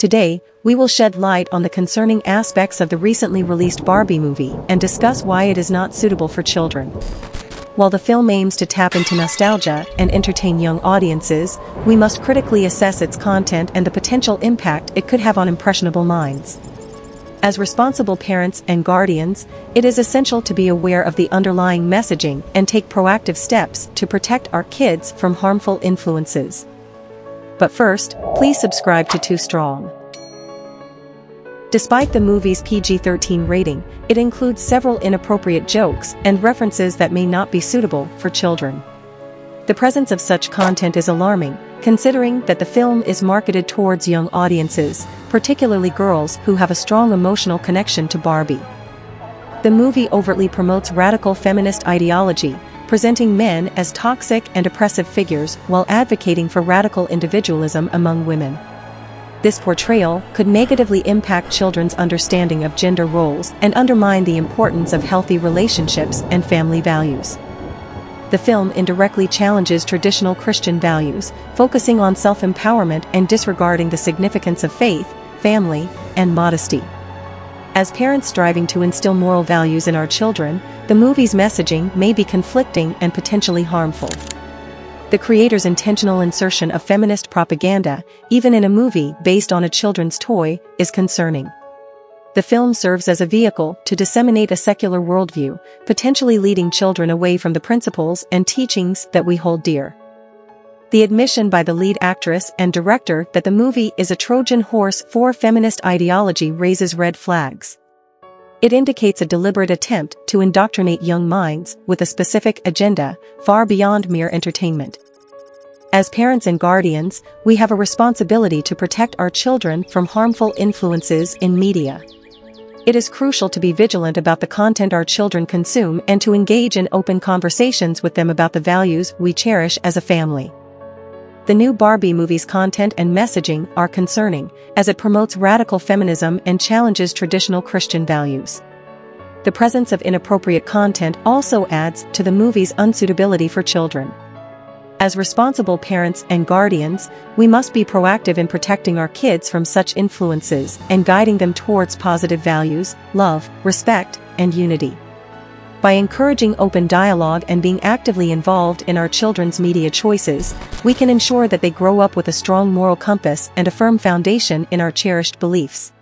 Today, we will shed light on the concerning aspects of the recently released Barbie movie and discuss why it is not suitable for children. While the film aims to tap into nostalgia and entertain young audiences, we must critically assess its content and the potential impact it could have on impressionable minds. As responsible parents and guardians, it is essential to be aware of the underlying messaging and take proactive steps to protect our kids from harmful influences. But first, please subscribe to 2 Strong. Despite the movie's PG-13 rating, it includes several inappropriate jokes and references that may not be suitable for children. The presence of such content is alarming, considering that the film is marketed towards young audiences, particularly girls who have a strong emotional connection to Barbie. The movie overtly promotes radical feminist ideology, presenting men as toxic and oppressive figures while advocating for radical individualism among women. This portrayal could negatively impact children's understanding of gender roles and undermine the importance of healthy relationships and family values. The film indirectly challenges traditional Christian values, focusing on self-empowerment and disregarding the significance of faith, family, and modesty. As parents striving to instill moral values in our children, the movie's messaging may be conflicting and potentially harmful. The creator's intentional insertion of feminist propaganda, even in a movie based on a children's toy, is concerning. The film serves as a vehicle to disseminate a secular worldview, potentially leading children away from the principles and teachings that we hold dear. The admission by the lead actress and director that the movie is a Trojan horse for feminist ideology raises red flags. It indicates a deliberate attempt to indoctrinate young minds with a specific agenda, far beyond mere entertainment. As parents and guardians, we have a responsibility to protect our children from harmful influences in media. It is crucial to be vigilant about the content our children consume and to engage in open conversations with them about the values we cherish as a family the new Barbie movie's content and messaging are concerning, as it promotes radical feminism and challenges traditional Christian values. The presence of inappropriate content also adds to the movie's unsuitability for children. As responsible parents and guardians, we must be proactive in protecting our kids from such influences and guiding them towards positive values, love, respect, and unity. By encouraging open dialogue and being actively involved in our children's media choices, we can ensure that they grow up with a strong moral compass and a firm foundation in our cherished beliefs.